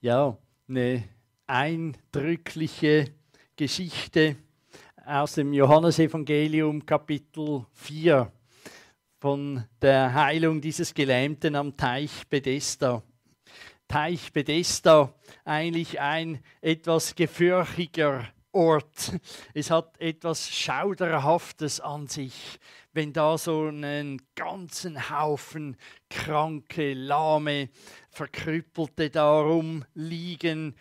ja, eine eindrückliche Geschichte aus dem Johannesevangelium Kapitel 4 von der Heilung dieses Gelähmten am Teich Bethesda. Teich Bethesda, eigentlich ein etwas gefürchiger Ort. Es hat etwas Schauderhaftes an sich, wenn da so einen ganzen Haufen kranke, lahme, verkrüppelte darum liegen.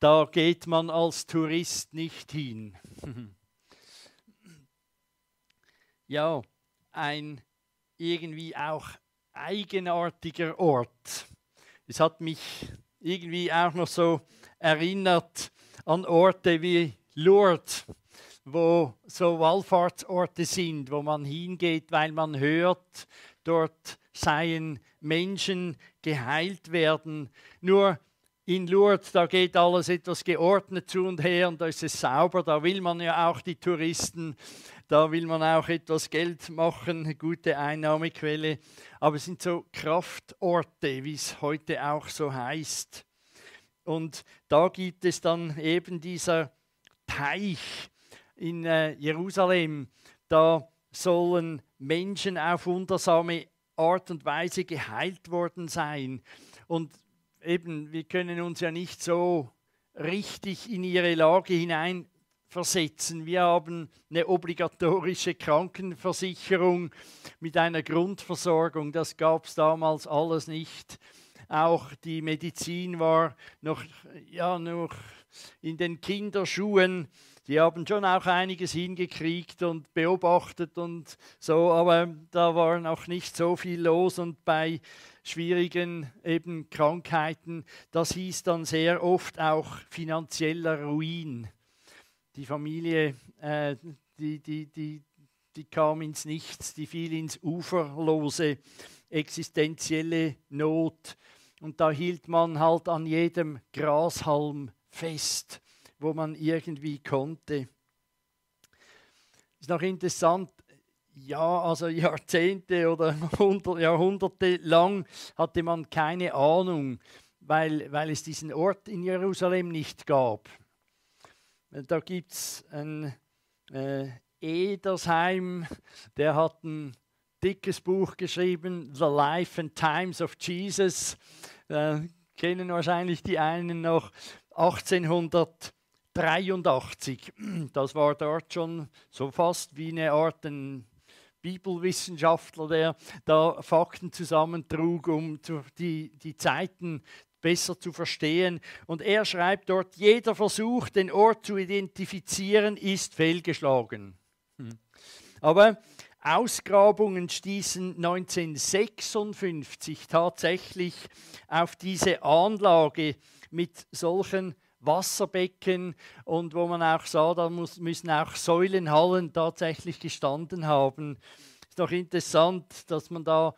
Da geht man als Tourist nicht hin. ja, ein irgendwie auch eigenartiger Ort. Es hat mich irgendwie auch noch so erinnert an Orte wie Lourdes, wo so Wallfahrtsorte sind, wo man hingeht, weil man hört, dort seien Menschen geheilt werden. Nur in Lourdes, da geht alles etwas geordnet zu und her und da ist es sauber, da will man ja auch die Touristen, da will man auch etwas Geld machen, eine gute Einnahmequelle. Aber es sind so Kraftorte, wie es heute auch so heißt. Und da gibt es dann eben dieser Teich in äh, Jerusalem. Da sollen Menschen auf wundersame Art und Weise geheilt worden sein. Und eben, wir können uns ja nicht so richtig in ihre Lage hineinversetzen. Wir haben eine obligatorische Krankenversicherung mit einer Grundversorgung. Das gab es damals alles nicht. Auch die Medizin war noch, ja, noch in den Kinderschuhen. Die haben schon auch einiges hingekriegt und beobachtet und so, aber da war noch nicht so viel los und bei schwierigen eben Krankheiten, das hieß dann sehr oft auch finanzieller Ruin. Die Familie, äh, die, die, die, die kam ins Nichts, die fiel ins Uferlose, existenzielle Not. Und da hielt man halt an jedem Grashalm fest, wo man irgendwie konnte. Ist noch interessant, ja, also Jahrzehnte oder Jahrhunderte lang hatte man keine Ahnung, weil, weil es diesen Ort in Jerusalem nicht gab. Da gibt es ein äh, Edersheim, der hat ein dickes Buch geschrieben, The Life and Times of Jesus. Äh, kennen wahrscheinlich die einen noch 1883. Das war dort schon so fast wie eine Art ein Bibelwissenschaftler, der da Fakten zusammentrug, um die, die Zeiten besser zu verstehen. Und er schreibt dort, jeder Versuch, den Ort zu identifizieren, ist fehlgeschlagen. Hm. Aber Ausgrabungen stießen 1956 tatsächlich auf diese Anlage mit solchen Wasserbecken und wo man auch sah, da muss, müssen auch Säulenhallen tatsächlich gestanden haben. Ist doch interessant, dass man da,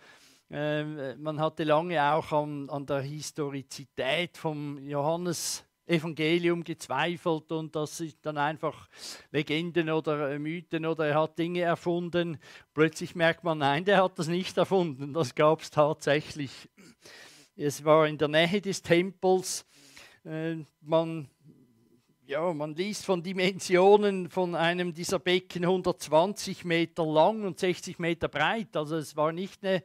äh, man hatte lange auch an, an der Historizität vom Johannes Evangelium gezweifelt und das sind dann einfach Legenden oder Mythen oder er hat Dinge erfunden. Plötzlich merkt man, nein, der hat das nicht erfunden, das gab es tatsächlich. Es war in der Nähe des Tempels äh, man, ja, man liest von Dimensionen von einem dieser Becken 120 Meter lang und 60 Meter breit. Also es war nicht ein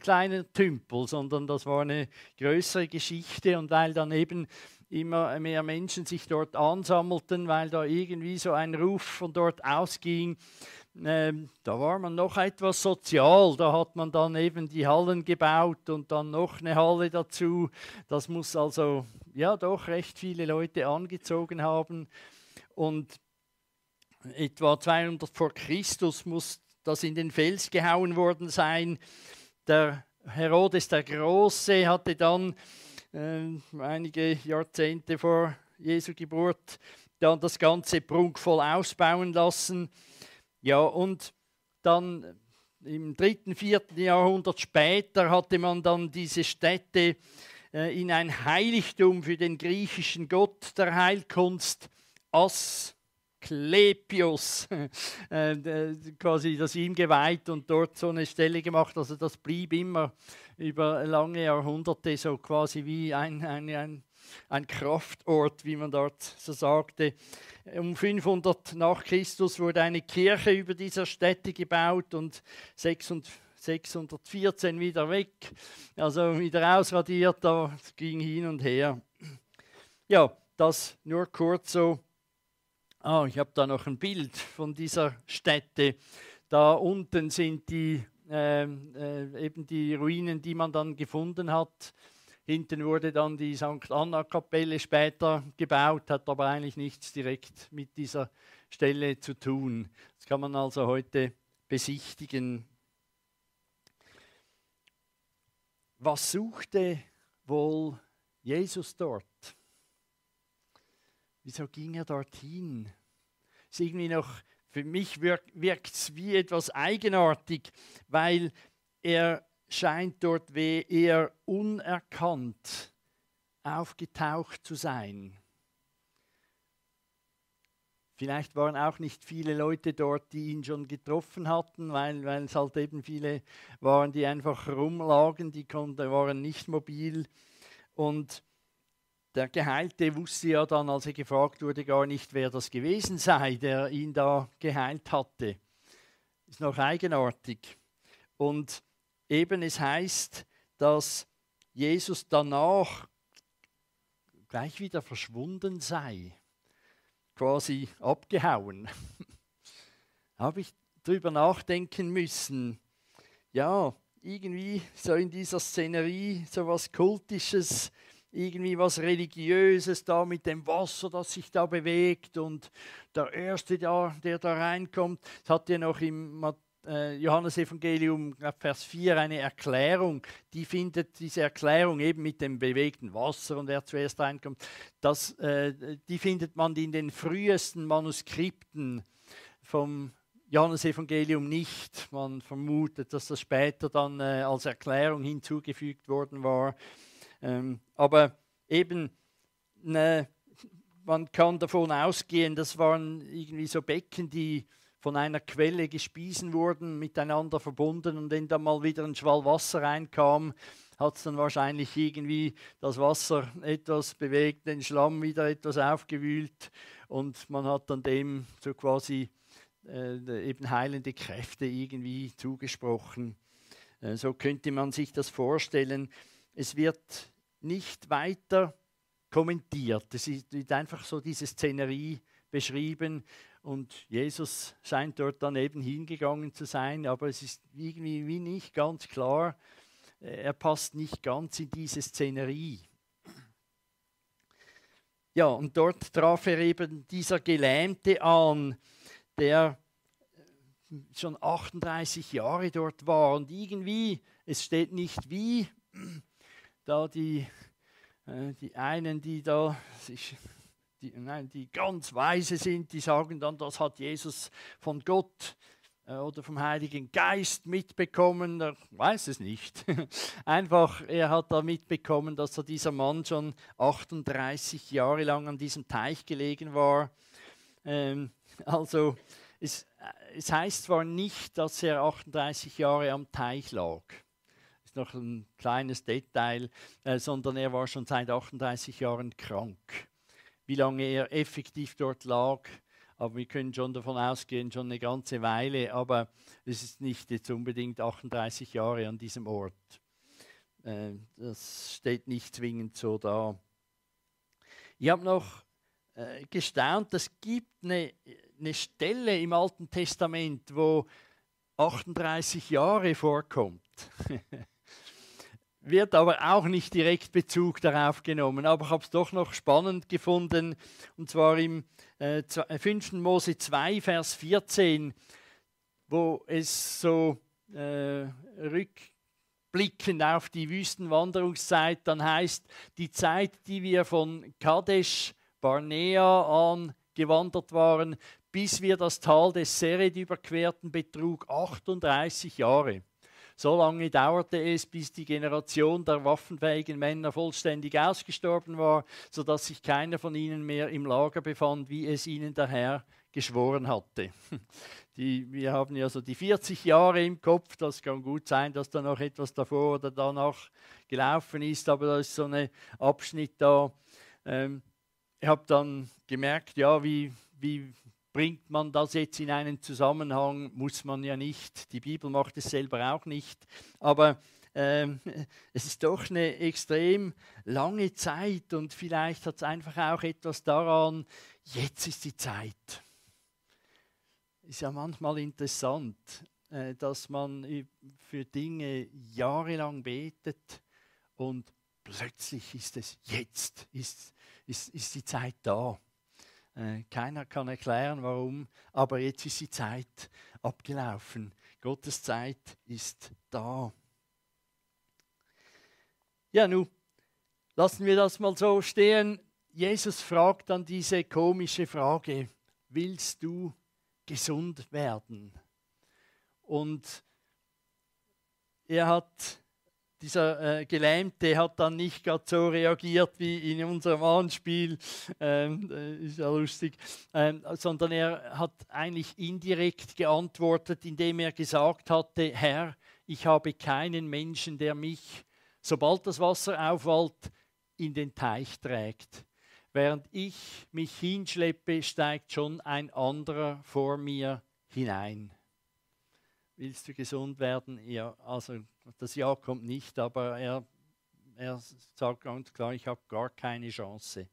kleiner Tümpel, sondern das war eine größere Geschichte. Und weil dann eben immer mehr Menschen sich dort ansammelten, weil da irgendwie so ein Ruf von dort ausging, ähm, da war man noch etwas sozial. Da hat man dann eben die Hallen gebaut und dann noch eine Halle dazu. Das muss also ja doch recht viele Leute angezogen haben. Und etwa 200 vor Christus muss das in den Fels gehauen worden sein. Der Herodes der Große hatte dann äh, einige Jahrzehnte vor Jesu Geburt dann das Ganze prunkvoll ausbauen lassen. Ja, und dann im dritten, vierten Jahrhundert später hatte man dann diese Städte äh, in ein Heiligtum für den griechischen Gott der Heilkunst Asklepios, äh, quasi das ihm geweiht und dort so eine Stelle gemacht. Also das blieb immer über lange Jahrhunderte so quasi wie ein, ein, ein, ein Kraftort, wie man dort so sagte. Um 500 nach Christus wurde eine Kirche über dieser Stätte gebaut und 614 wieder weg, also wieder ausradiert, da ging hin und her. Ja, das nur kurz so. Ah, ich habe da noch ein Bild von dieser Stätte. Da unten sind die, äh, äh, eben die Ruinen, die man dann gefunden hat. Hinten wurde dann die St. Anna-Kapelle später gebaut, hat aber eigentlich nichts direkt mit dieser Stelle zu tun. Das kann man also heute besichtigen. Was suchte wohl Jesus dort? Wieso ging er dorthin? Ist irgendwie noch für mich wirkt es wie etwas eigenartig, weil er scheint dort eher unerkannt aufgetaucht zu sein. Vielleicht waren auch nicht viele Leute dort, die ihn schon getroffen hatten, weil, weil es halt eben viele waren, die einfach rumlagen, die konnten, waren nicht mobil. Und der Geheilte wusste ja dann, als er gefragt wurde, gar nicht, wer das gewesen sei, der ihn da geheilt hatte. Ist noch eigenartig. Und eben es heißt, dass Jesus danach gleich wieder verschwunden sei, quasi abgehauen. Habe ich drüber nachdenken müssen. Ja, irgendwie so in dieser Szenerie so was Kultisches irgendwie was Religiöses da mit dem Wasser, das sich da bewegt und der Erste, da, der da reinkommt, es hat ja noch im äh, Johannesevangelium, Vers 4, eine Erklärung, die findet diese Erklärung eben mit dem bewegten Wasser und wer zuerst reinkommt, das, äh, die findet man in den frühesten Manuskripten vom Johannesevangelium nicht. Man vermutet, dass das später dann äh, als Erklärung hinzugefügt worden war. Ähm, aber eben, ne, man kann davon ausgehen, das waren irgendwie so Becken, die von einer Quelle gespiesen wurden, miteinander verbunden und wenn da mal wieder ein Schwall Wasser reinkam, hat es dann wahrscheinlich irgendwie das Wasser etwas bewegt, den Schlamm wieder etwas aufgewühlt und man hat dann dem so quasi äh, eben heilende Kräfte irgendwie zugesprochen. Äh, so könnte man sich das vorstellen. Es wird nicht weiter kommentiert. Es wird einfach so diese Szenerie beschrieben und Jesus scheint dort dann eben hingegangen zu sein, aber es ist irgendwie wie nicht ganz klar, äh, er passt nicht ganz in diese Szenerie. Ja, und dort traf er eben dieser Gelähmte an, der schon 38 Jahre dort war und irgendwie, es steht nicht wie, da die, äh, die einen, die da sich, die, nein, die ganz weise sind, die sagen dann, das hat Jesus von Gott äh, oder vom Heiligen Geist mitbekommen. Er weiß es nicht. Einfach, er hat da mitbekommen, dass da dieser Mann schon 38 Jahre lang an diesem Teich gelegen war. Ähm, also, es, äh, es heißt zwar nicht, dass er 38 Jahre am Teich lag ist noch ein kleines Detail, äh, sondern er war schon seit 38 Jahren krank. Wie lange er effektiv dort lag, aber wir können schon davon ausgehen, schon eine ganze Weile, aber es ist nicht jetzt unbedingt 38 Jahre an diesem Ort. Äh, das steht nicht zwingend so da. Ich habe noch äh, gestaunt, es gibt eine, eine Stelle im Alten Testament, wo 38 Jahre vorkommt. wird aber auch nicht direkt Bezug darauf genommen. Aber ich habe es doch noch spannend gefunden, und zwar im äh, 5. Äh, Mose 2, Vers 14, wo es so äh, rückblickend auf die Wüstenwanderungszeit dann heißt, die Zeit, die wir von Kadesh Barnea an gewandert waren, bis wir das Tal des Sered überquerten, betrug 38 Jahre. So lange dauerte es, bis die Generation der waffenfähigen Männer vollständig ausgestorben war, sodass sich keiner von ihnen mehr im Lager befand, wie es ihnen der Herr geschworen hatte. Die, wir haben ja so die 40 Jahre im Kopf, das kann gut sein, dass da noch etwas davor oder danach gelaufen ist, aber da ist so ein Abschnitt da. Ähm, ich habe dann gemerkt, ja, wie, wie bringt man das jetzt in einen Zusammenhang? Muss man ja nicht. Die Bibel macht es selber auch nicht. Aber ähm, es ist doch eine extrem lange Zeit und vielleicht hat es einfach auch etwas daran, jetzt ist die Zeit ist ja manchmal interessant, äh, dass man für Dinge jahrelang betet und plötzlich ist es jetzt, ist, ist, ist die Zeit da. Äh, keiner kann erklären, warum, aber jetzt ist die Zeit abgelaufen. Gottes Zeit ist da. Ja, nun lassen wir das mal so stehen. Jesus fragt dann diese komische Frage, willst du gesund werden. Und er hat, dieser äh, Gelähmte hat dann nicht gerade so reagiert wie in unserem Anspiel, ähm, äh, ist ja lustig, ähm, sondern er hat eigentlich indirekt geantwortet, indem er gesagt hatte, Herr, ich habe keinen Menschen, der mich, sobald das Wasser aufwallt, in den Teich trägt. Während ich mich hinschleppe, steigt schon ein anderer vor mir hinein. Willst du gesund werden? Ja, also das Ja kommt nicht, aber er, er sagt ganz klar, ich habe gar keine Chance.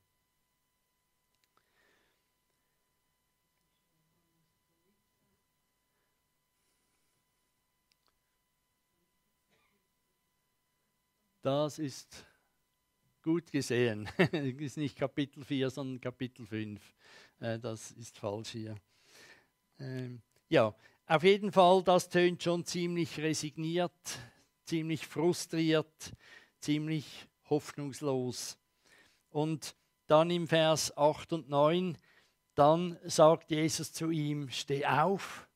Das ist Gut gesehen. das ist nicht Kapitel 4, sondern Kapitel 5. Äh, das ist falsch hier. Ähm, ja, auf jeden Fall, das tönt schon ziemlich resigniert, ziemlich frustriert, ziemlich hoffnungslos. Und dann im Vers 8 und 9, dann sagt Jesus zu ihm, steh auf,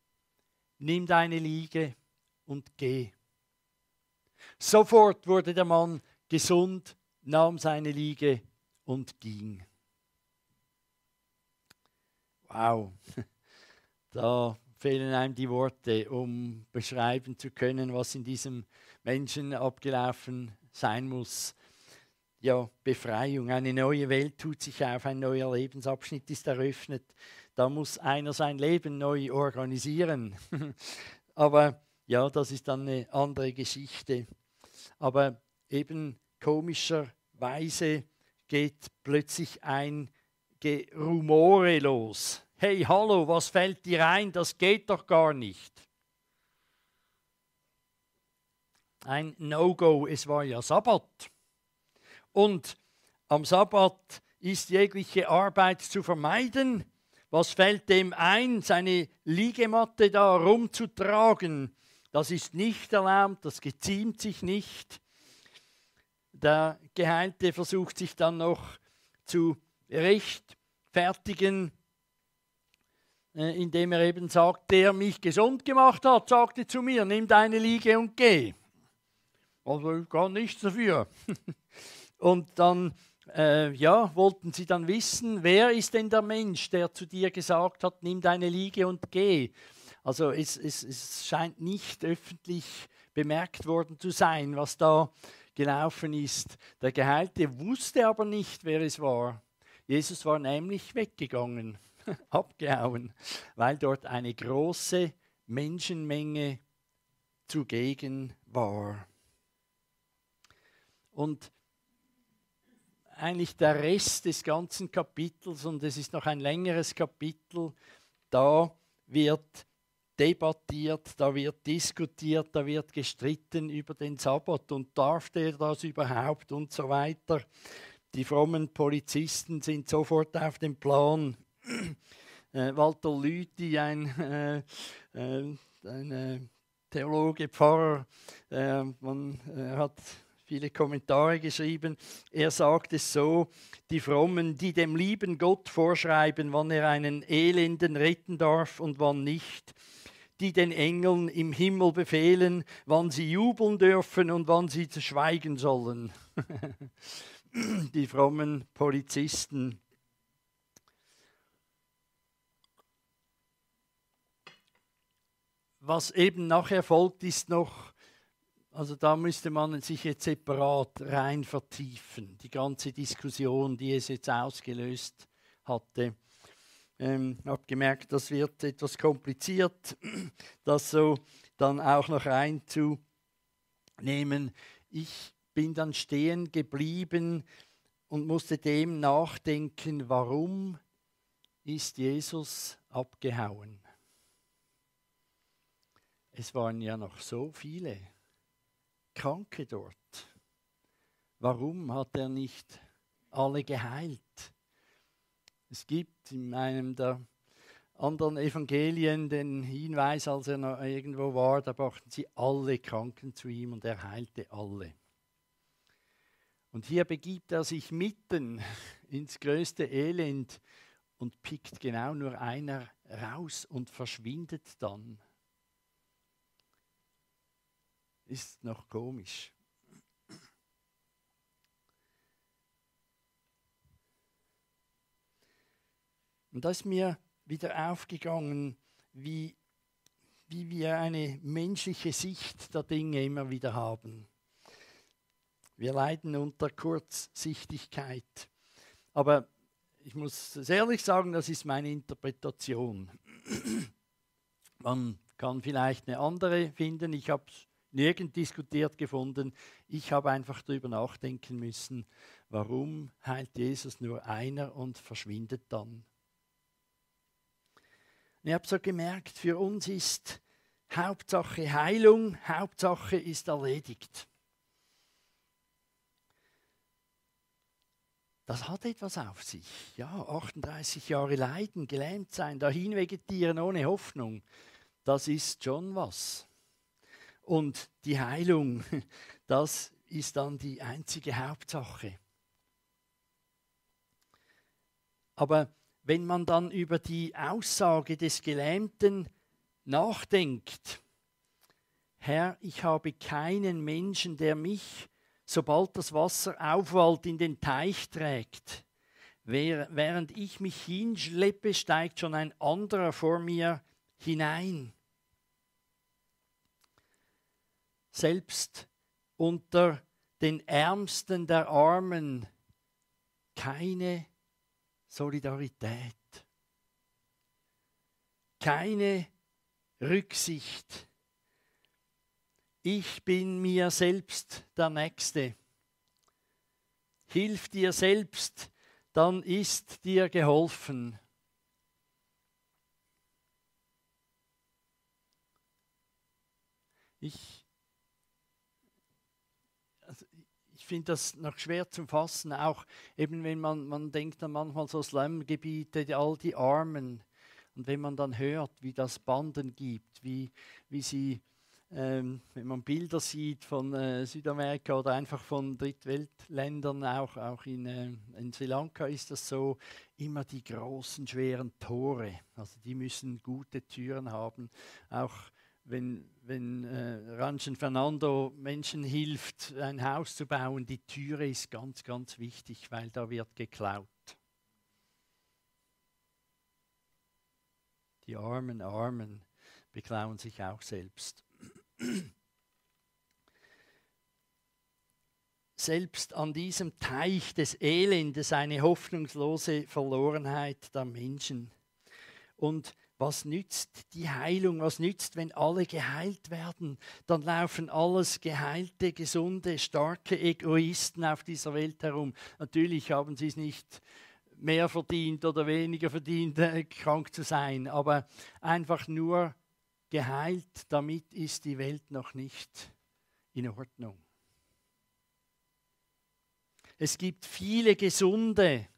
nimm deine Liege und geh. Sofort wurde der Mann gesund nahm seine Liege und ging. Wow, da fehlen einem die Worte, um beschreiben zu können, was in diesem Menschen abgelaufen sein muss. Ja, Befreiung, eine neue Welt tut sich auf, ein neuer Lebensabschnitt ist eröffnet. Da muss einer sein Leben neu organisieren. Aber ja, das ist dann eine andere Geschichte. Aber eben komischerweise geht plötzlich ein Gerumore los. Hey, hallo, was fällt dir ein? Das geht doch gar nicht. Ein No-Go, es war ja Sabbat. Und am Sabbat ist jegliche Arbeit zu vermeiden. Was fällt dem ein, seine Liegematte da rumzutragen? Das ist nicht erlaubt, das geziemt sich nicht. Der Geheilte versucht sich dann noch zu rechtfertigen, äh, indem er eben sagt, der mich gesund gemacht hat, sagte zu mir, nimm deine Liege und geh. Also kann nichts dafür. und dann äh, ja, wollten sie dann wissen, wer ist denn der Mensch, der zu dir gesagt hat, nimm deine Liege und geh. Also es, es, es scheint nicht öffentlich bemerkt worden zu sein, was da gelaufen ist. Der Geheilte wusste aber nicht, wer es war. Jesus war nämlich weggegangen, abgehauen, weil dort eine große Menschenmenge zugegen war. Und eigentlich der Rest des ganzen Kapitels, und es ist noch ein längeres Kapitel, da wird debattiert, da wird diskutiert, da wird gestritten über den Sabbat und darf der das überhaupt und so weiter. Die frommen Polizisten sind sofort auf dem Plan. Äh, Walter Lüthi, ein, äh, äh, äh, Theologe, Pfarrer, äh, man hat viele Kommentare geschrieben. Er sagt es so, die Frommen, die dem lieben Gott vorschreiben, wann er einen Elenden retten darf und wann nicht, die den Engeln im Himmel befehlen, wann sie jubeln dürfen und wann sie schweigen sollen. die frommen Polizisten. Was eben nachher folgt, ist noch, also da müsste man sich jetzt separat rein vertiefen, die ganze Diskussion, die es jetzt ausgelöst hatte. Ich ähm, habe gemerkt, das wird etwas kompliziert, das so dann auch noch reinzunehmen. Ich bin dann stehen geblieben und musste dem nachdenken, warum ist Jesus abgehauen? Es waren ja noch so viele Kranke dort. Warum hat er nicht alle geheilt? Es gibt in einem der anderen Evangelien den Hinweis, als er noch irgendwo war, da brachten sie alle Kranken zu ihm und er heilte alle. Und hier begibt er sich mitten ins größte Elend und pickt genau nur einer raus und verschwindet dann. Ist noch komisch. Und da ist mir wieder aufgegangen, wie, wie wir eine menschliche Sicht der Dinge immer wieder haben. Wir leiden unter Kurzsichtigkeit. Aber ich muss ehrlich sagen, das ist meine Interpretation. Man kann vielleicht eine andere finden. Ich habe es nirgend diskutiert gefunden. Ich habe einfach darüber nachdenken müssen, warum heilt Jesus nur einer und verschwindet dann. Und ich habe so gemerkt, für uns ist Hauptsache Heilung, Hauptsache ist erledigt. Das hat etwas auf sich. Ja, 38 Jahre Leiden, gelähmt sein, dahin vegetieren ohne Hoffnung, das ist schon was. Und die Heilung, das ist dann die einzige Hauptsache. Aber wenn man dann über die Aussage des Gelähmten nachdenkt, Herr, ich habe keinen Menschen, der mich, sobald das Wasser aufwallt, in den Teich trägt. Während ich mich hinschleppe, steigt schon ein anderer vor mir hinein. Selbst unter den Ärmsten der Armen keine Solidarität, keine Rücksicht. Ich bin mir selbst der Nächste. Hilf dir selbst, dann ist dir geholfen. Ich ich finde das noch schwer zu fassen, auch eben wenn man, man denkt dann manchmal so Slum-Gebiete, all die Armen. Und wenn man dann hört, wie das Banden gibt, wie, wie sie, ähm, wenn man Bilder sieht von äh, Südamerika oder einfach von Drittweltländern, auch, auch in, äh, in Sri Lanka ist das so, immer die großen, schweren Tore. Also die müssen gute Türen haben. Auch wenn, wenn äh, Ranchen Fernando Menschen hilft, ein Haus zu bauen, die Türe ist ganz, ganz wichtig, weil da wird geklaut. Die armen Armen beklauen sich auch selbst. Selbst an diesem Teich des Elendes eine hoffnungslose Verlorenheit der Menschen. Und was nützt die Heilung? Was nützt, wenn alle geheilt werden? Dann laufen alles geheilte, gesunde, starke Egoisten auf dieser Welt herum. Natürlich haben sie es nicht mehr verdient oder weniger verdient, äh, krank zu sein, aber einfach nur geheilt, damit ist die Welt noch nicht in Ordnung. Es gibt viele Gesunde,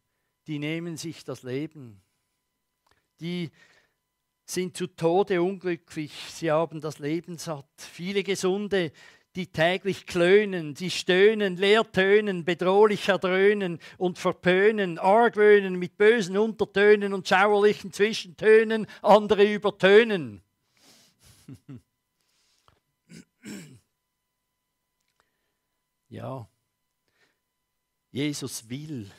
die nehmen sich das Leben. Die sind zu Tode unglücklich, sie haben das Leben satt. Viele Gesunde, die täglich klönen, sie stöhnen, leertönen, bedrohlich erdröhnen und verpönen, argwöhnen mit bösen Untertönen und schauerlichen Zwischentönen, andere übertönen. ja, Jesus will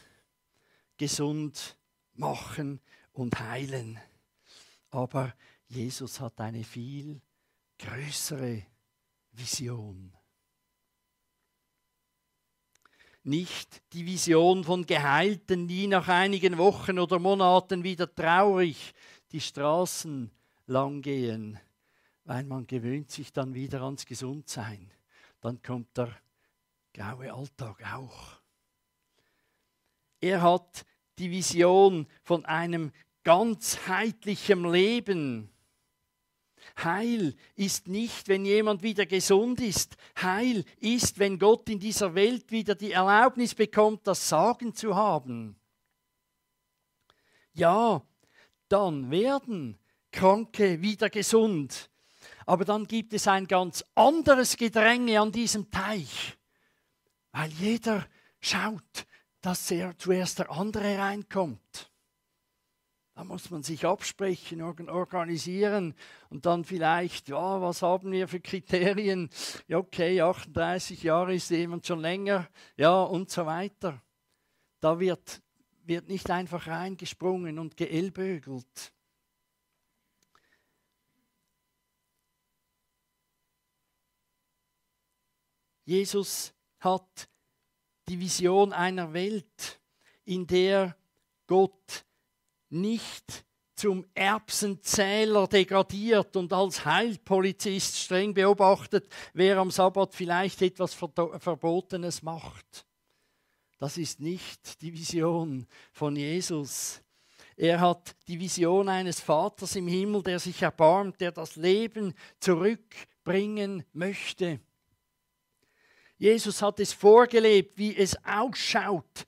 gesund machen und heilen. Aber Jesus hat eine viel größere Vision. Nicht die Vision von Geheilten, die nach einigen Wochen oder Monaten wieder traurig die Straßen lang gehen, weil man gewöhnt sich dann wieder ans Gesundsein. Dann kommt der graue Alltag auch. Er hat die Vision von einem ganzheitlichen Leben. Heil ist nicht, wenn jemand wieder gesund ist. Heil ist, wenn Gott in dieser Welt wieder die Erlaubnis bekommt, das Sagen zu haben. Ja, dann werden Kranke wieder gesund. Aber dann gibt es ein ganz anderes Gedränge an diesem Teich, weil jeder schaut, dass er zuerst der andere reinkommt. Da muss man sich absprechen, organisieren und dann vielleicht, ja, was haben wir für Kriterien? Ja, okay, 38 Jahre ist jemand schon länger, ja, und so weiter. Da wird, wird nicht einfach reingesprungen und geellbögelt. Jesus hat die Vision einer Welt, in der Gott nicht zum Erbsenzähler degradiert und als Heilpolizist streng beobachtet, wer am Sabbat vielleicht etwas Verbotenes macht. Das ist nicht die Vision von Jesus. Er hat die Vision eines Vaters im Himmel, der sich erbarmt, der das Leben zurückbringen möchte. Jesus hat es vorgelebt, wie es ausschaut,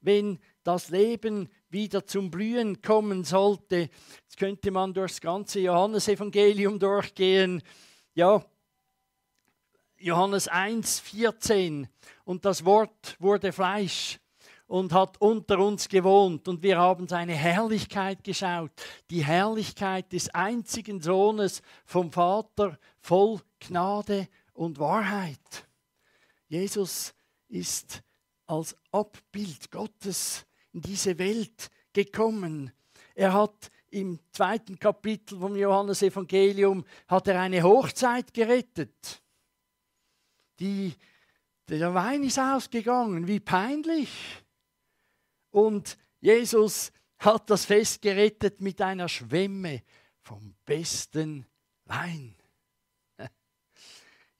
wenn das Leben wieder zum Blühen kommen sollte. Jetzt könnte man durchs ganze Johannesevangelium durchgehen. Ja, Johannes 1, 14. Und das Wort wurde Fleisch und hat unter uns gewohnt und wir haben seine Herrlichkeit geschaut, die Herrlichkeit des einzigen Sohnes vom Vater voll Gnade und Wahrheit. Jesus ist als Abbild Gottes in diese Welt gekommen. Er hat im zweiten Kapitel vom Johannesevangelium hat er eine Hochzeit gerettet. Die, der Wein ist ausgegangen, wie peinlich. Und Jesus hat das Fest gerettet mit einer Schwemme vom besten Wein.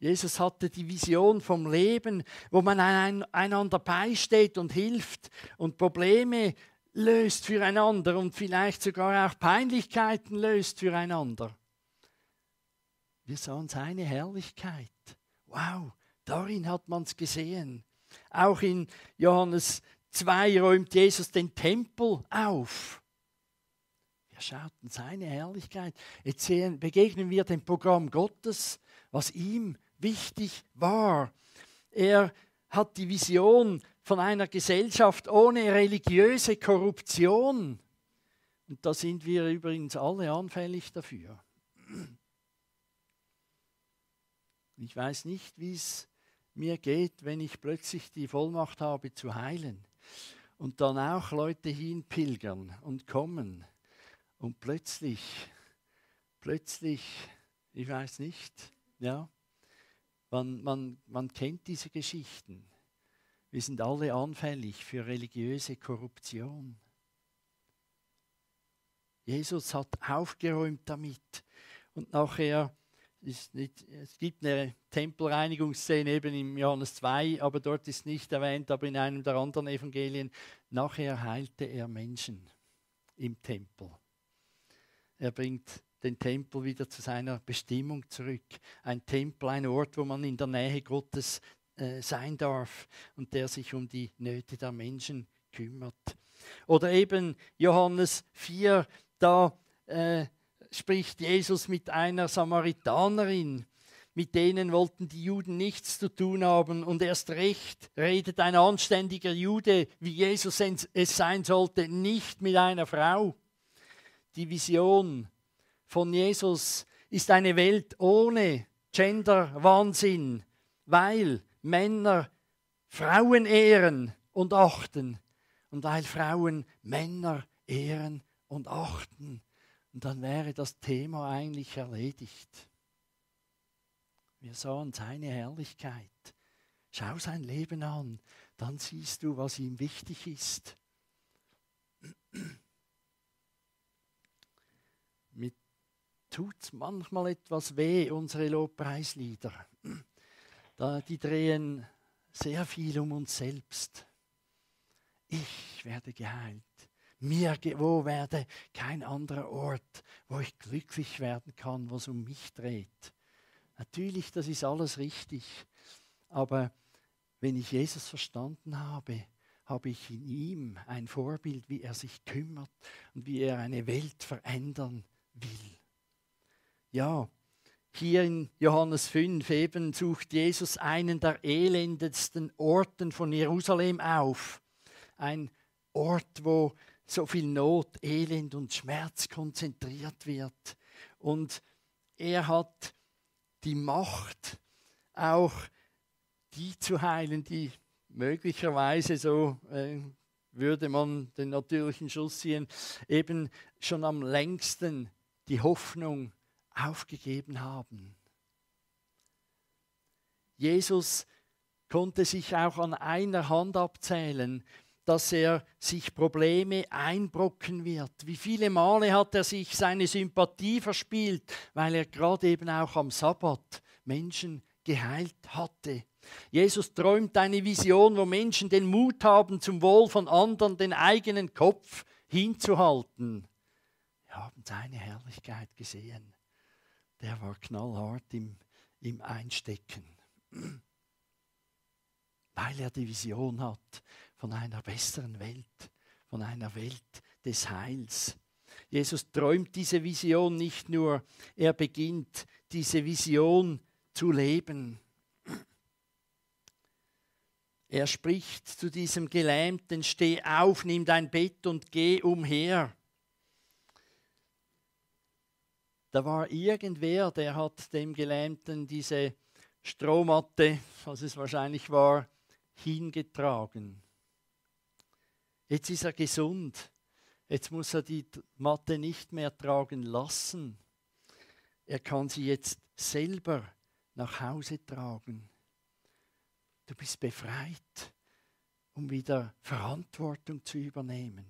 Jesus hatte die Vision vom Leben, wo man einander beisteht und hilft und Probleme löst füreinander und vielleicht sogar auch Peinlichkeiten löst füreinander. Wir sahen seine Herrlichkeit. Wow, darin hat man es gesehen. Auch in Johannes 2 räumt Jesus den Tempel auf. Wir schauten seine Herrlichkeit. Jetzt sehen, begegnen wir dem Programm Gottes, was ihm wichtig war. Er hat die Vision von einer Gesellschaft ohne religiöse Korruption. Und da sind wir übrigens alle anfällig dafür. Ich weiß nicht, wie es mir geht, wenn ich plötzlich die Vollmacht habe zu heilen und dann auch Leute hinpilgern und kommen und plötzlich, plötzlich, ich weiß nicht, ja, man, man, man kennt diese Geschichten. Wir sind alle anfällig für religiöse Korruption. Jesus hat aufgeräumt damit. Und nachher, nicht, es gibt eine Tempelreinigungsszene eben im Johannes 2, aber dort ist nicht erwähnt, aber in einem der anderen Evangelien, nachher heilte er Menschen im Tempel. Er bringt den Tempel wieder zu seiner Bestimmung zurück. Ein Tempel, ein Ort, wo man in der Nähe Gottes äh, sein darf und der sich um die Nöte der Menschen kümmert. Oder eben Johannes 4, da äh, spricht Jesus mit einer Samaritanerin. Mit denen wollten die Juden nichts zu tun haben und erst recht redet ein anständiger Jude, wie Jesus es sein sollte, nicht mit einer Frau. Die Vision von Jesus ist eine Welt ohne Gender-Wahnsinn, weil Männer Frauen ehren und achten und weil Frauen Männer ehren und achten. Und dann wäre das Thema eigentlich erledigt. Wir sahen seine Herrlichkeit. Schau sein Leben an, dann siehst du, was ihm wichtig ist. Tut manchmal etwas weh, unsere Lobpreislieder. die drehen sehr viel um uns selbst. Ich werde geheilt. Mir, wo werde kein anderer Ort, wo ich glücklich werden kann, wo es um mich dreht. Natürlich, das ist alles richtig. Aber wenn ich Jesus verstanden habe, habe ich in ihm ein Vorbild, wie er sich kümmert und wie er eine Welt verändern will. Ja, hier in Johannes 5 eben sucht Jesus einen der elendendsten Orten von Jerusalem auf. Ein Ort, wo so viel Not, Elend und Schmerz konzentriert wird. Und er hat die Macht, auch die zu heilen, die möglicherweise so äh, würde man den natürlichen Schluss ziehen, eben schon am längsten die Hoffnung aufgegeben haben. Jesus konnte sich auch an einer Hand abzählen, dass er sich Probleme einbrocken wird. Wie viele Male hat er sich seine Sympathie verspielt, weil er gerade eben auch am Sabbat Menschen geheilt hatte. Jesus träumt eine Vision, wo Menschen den Mut haben, zum Wohl von anderen den eigenen Kopf hinzuhalten. Wir haben seine Herrlichkeit gesehen. Der war knallhart im, im Einstecken, weil er die Vision hat von einer besseren Welt, von einer Welt des Heils. Jesus träumt diese Vision nicht nur, er beginnt diese Vision zu leben. Er spricht zu diesem Gelähmten, steh auf, nimm dein Bett und geh umher. Da war irgendwer, der hat dem Gelähmten diese Strohmatte, was es wahrscheinlich war, hingetragen. Jetzt ist er gesund. Jetzt muss er die Matte nicht mehr tragen lassen. Er kann sie jetzt selber nach Hause tragen. Du bist befreit, um wieder Verantwortung zu übernehmen.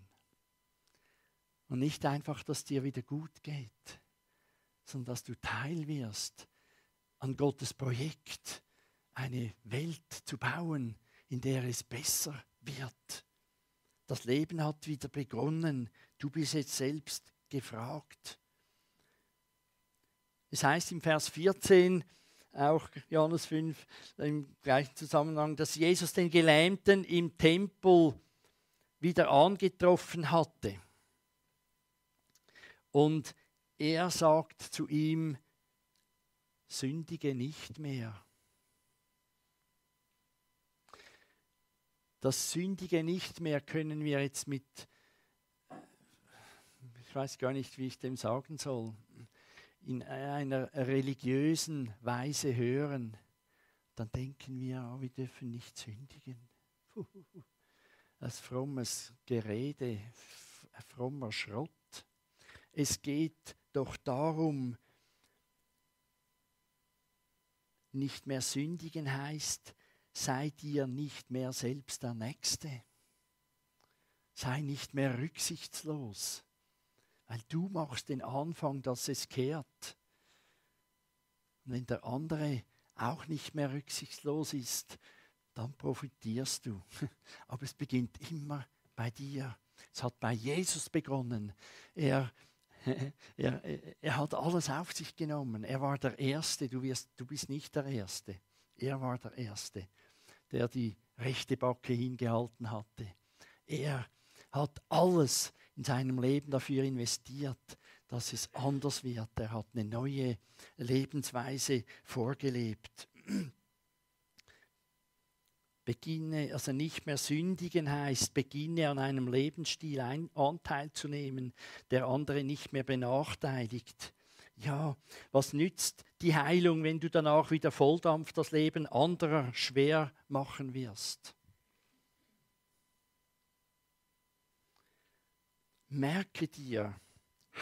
Und nicht einfach, dass dir wieder gut geht, sondern dass du Teil wirst an Gottes Projekt, eine Welt zu bauen, in der es besser wird. Das Leben hat wieder begonnen. Du bist jetzt selbst gefragt. Es heißt im Vers 14, auch Johannes 5 im gleichen Zusammenhang, dass Jesus den Gelähmten im Tempel wieder angetroffen hatte. Und er sagt zu ihm, sündige nicht mehr. Das Sündige nicht mehr können wir jetzt mit, ich weiß gar nicht, wie ich dem sagen soll, in einer religiösen Weise hören, dann denken wir, oh, wir dürfen nicht sündigen. Das frommes Gerede, frommer Schrott. Es geht doch darum, nicht mehr sündigen heißt, sei dir nicht mehr selbst der Nächste. Sei nicht mehr rücksichtslos, weil du machst den Anfang, dass es kehrt. Und wenn der andere auch nicht mehr rücksichtslos ist, dann profitierst du. Aber es beginnt immer bei dir. Es hat bei Jesus begonnen. Er, er, er hat alles auf sich genommen. Er war der Erste. Du, wirst, du bist nicht der Erste. Er war der Erste der die rechte Backe hingehalten hatte. Er hat alles in seinem Leben dafür investiert, dass es anders wird. Er hat eine neue Lebensweise vorgelebt. Beginne, also nicht mehr sündigen heißt, beginne an einem Lebensstil ein, Anteil zu nehmen, der andere nicht mehr benachteiligt. ja, was nützt die Heilung, wenn du danach wieder Volldampf das Leben anderer schwer machen wirst? Merke dir,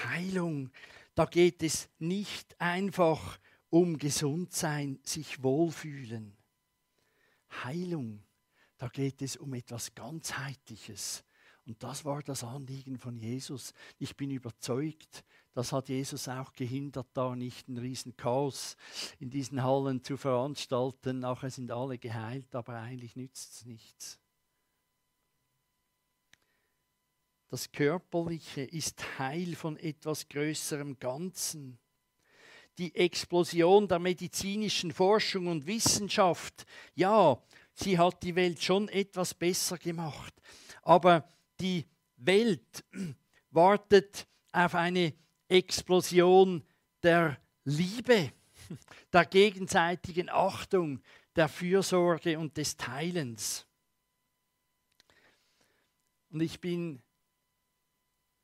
Heilung, da geht es nicht einfach um gesund sein, sich wohlfühlen. Heilung, da geht es um etwas ganzheitliches. Und das war das Anliegen von Jesus. Ich bin überzeugt, das hat Jesus auch gehindert, da nicht ein Riesenchaos in diesen Hallen zu veranstalten. Nachher sind alle geheilt, aber eigentlich nützt es nichts. Das Körperliche ist Teil von etwas größerem Ganzen. Die Explosion der medizinischen Forschung und Wissenschaft, ja, sie hat die Welt schon etwas besser gemacht. Aber die Welt wartet auf eine Explosion der Liebe, der gegenseitigen Achtung, der Fürsorge und des Teilens. Und ich bin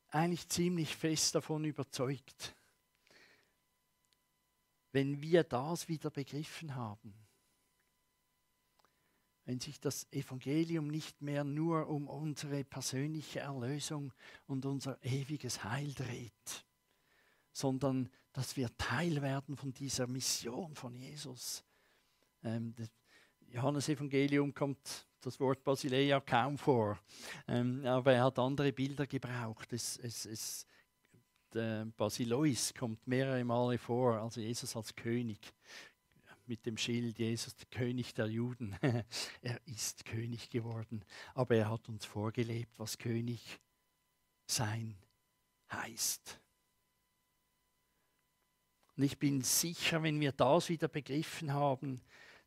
eigentlich ziemlich fest davon überzeugt, wenn wir das wieder begriffen haben, wenn sich das Evangelium nicht mehr nur um unsere persönliche Erlösung und unser ewiges Heil dreht, sondern dass wir Teil werden von dieser Mission von Jesus. Ähm, das Johannesevangelium kommt das Wort Basileia kaum vor, ähm, aber er hat andere Bilder gebraucht. Es, es, es, der Basileus kommt mehrere Male vor, also Jesus als König mit dem Schild Jesus, der König der Juden. er ist König geworden, aber er hat uns vorgelebt, was König sein heißt. Und ich bin sicher, wenn wir das wieder begriffen haben,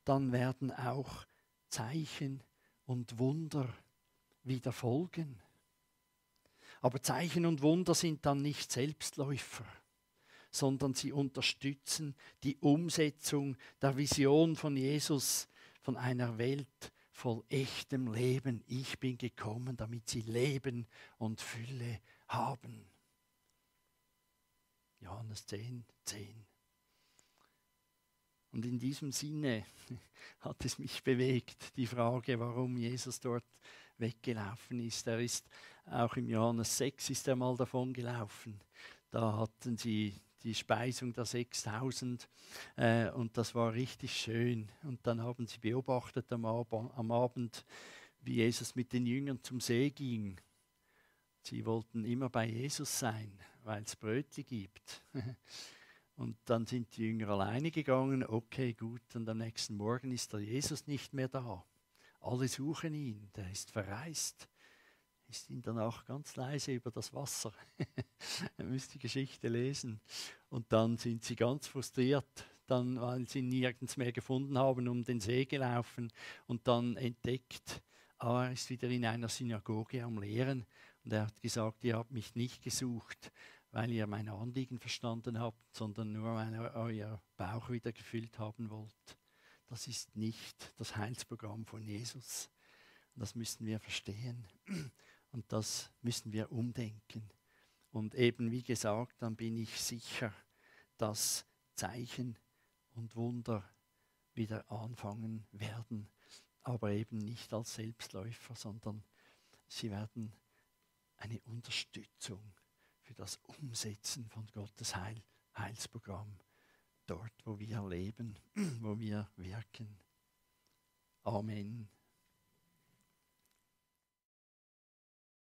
dann werden auch Zeichen und Wunder wieder folgen. Aber Zeichen und Wunder sind dann nicht Selbstläufer sondern sie unterstützen die Umsetzung der Vision von Jesus von einer Welt voll echtem Leben. Ich bin gekommen, damit sie Leben und Fülle haben. Johannes 10, 10. Und in diesem Sinne hat es mich bewegt, die Frage, warum Jesus dort weggelaufen ist. Er ist auch im Johannes 6 ist er mal davon gelaufen. Da hatten sie die Speisung der 6000 äh, und das war richtig schön. Und dann haben sie beobachtet am, Ab am Abend, wie Jesus mit den Jüngern zum See ging. Sie wollten immer bei Jesus sein, weil es Brötchen gibt. Und dann sind die Jünger alleine gegangen. Okay, gut. Und am nächsten Morgen ist der Jesus nicht mehr da. Alle suchen ihn. Der ist verreist ist ihn danach ganz leise über das Wasser. er müsste die Geschichte lesen. Und dann sind sie ganz frustriert, dann, weil sie ihn nirgends mehr gefunden haben, um den See gelaufen und dann entdeckt, ah, er ist wieder in einer Synagoge am Lehren. Und er hat gesagt, ihr habt mich nicht gesucht, weil ihr mein Anliegen verstanden habt, sondern nur, weil ihr euer Bauch wieder gefüllt haben wollt. Das ist nicht das Heilsprogramm von Jesus. das müssen wir verstehen. Und das müssen wir umdenken. Und eben wie gesagt, dann bin ich sicher, dass Zeichen und Wunder wieder anfangen werden, aber eben nicht als Selbstläufer, sondern sie werden eine Unterstützung für das Umsetzen von Gottes Heil, Heilsprogramm dort, wo wir leben, wo wir wirken. Amen.